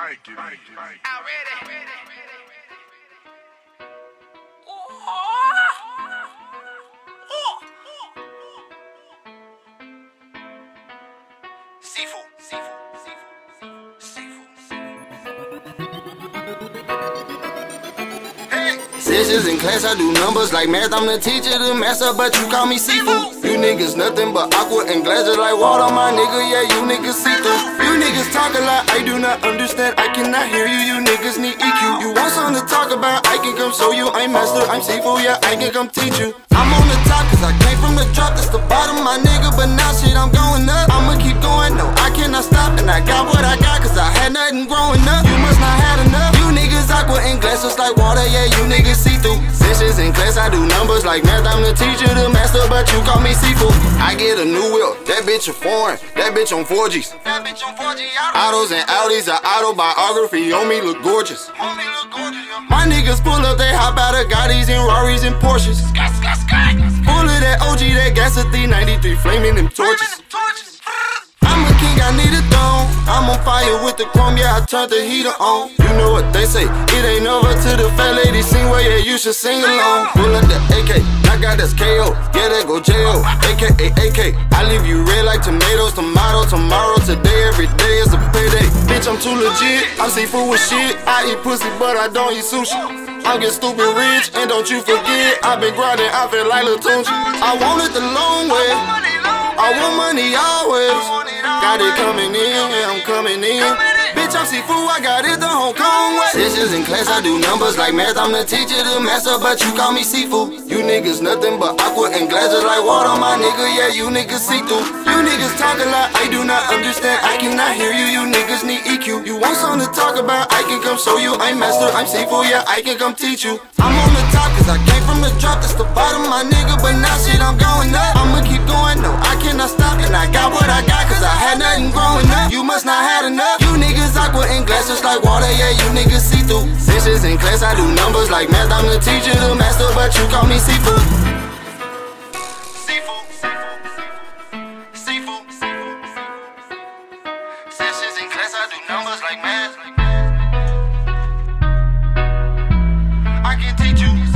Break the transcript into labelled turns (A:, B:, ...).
A: Thank you. Thank you.
B: Already. Sifu, Sifu, Sifu,
C: Sessions in class, I do numbers like math. I'm the teacher, the master, but you call me Sifu. You niggas nothing but aqua and glass, just like water, my nigga. Yeah, you niggas see through. You niggas talk a lot, I do not understand. I cannot hear you. You niggas need EQ. You want something to talk about? I can come show you. I'm master, I'm Sifu. Yeah, I can come teach you. I'm on the top, cause I came from the drop. That's the bottom, my nigga. But now shit, I'm going up. I'ma keep going. No, I cannot stop. And I got what I got, cause I had nothing growing aqua and glass, just like water. Yeah, you niggas see through. Sessions in class, I do numbers like math. I'm the teacher, the master, but you call me Sifu. I get a new whip, that bitch a foreign, that bitch on 4Gs.
B: That bitch on 4G
C: Autos and Audis, a autobiography on me look gorgeous.
B: Homie look gorgeous.
C: My niggas pull up, they hop out of Gottis and Rarries and Porsches. Full of that OG, that gas a 393, flaming them. Torches. I'm on fire with the chrome, yeah, I turned the heater on. You know what they say, it ain't over till the fat lady sing, well, yeah, you should sing along. Pull up the AK, I got that's KO, yeah, that go JO, AKA AK. I leave you red like tomatoes, tomato, tomorrow, today, every day is a payday. Bitch, I'm too legit, I'm Sifu with shit. I eat pussy, but I don't eat sushi. I get stupid rich, and don't you forget, I've been grinding, I feel like Lil Tunechi. I want it the long way. I want money always. Got it coming in, I'm coming in. Bitch, I'm Sifu, I got it the Hong Kong way. Sessions in class, I do numbers like math. I'm the teacher, the master, but you call me Sifu. You niggas nothing but aqua and glass, just like water, my nigga. Yeah, you niggas see through. You niggas talk a lot, I do not understand. I cannot hear you, you niggas need EQ. You want something to talk about, I can come show you. I'm master, I'm Sifu, yeah, I can come teach you. I'm on the top, cause I came from the drop, that's the bottom, my nigga. But now shit, I'm going up. I'ma keep going, no, I cannot stop. And I got what I got, glass just like water, yeah, you niggas see through. Sessions in class, I do numbers like math, I'm the teacher, the master, but you call me Sifu. Sifu, Sifu, Sifu. Sessions in class, I do numbers like math. I can teach you.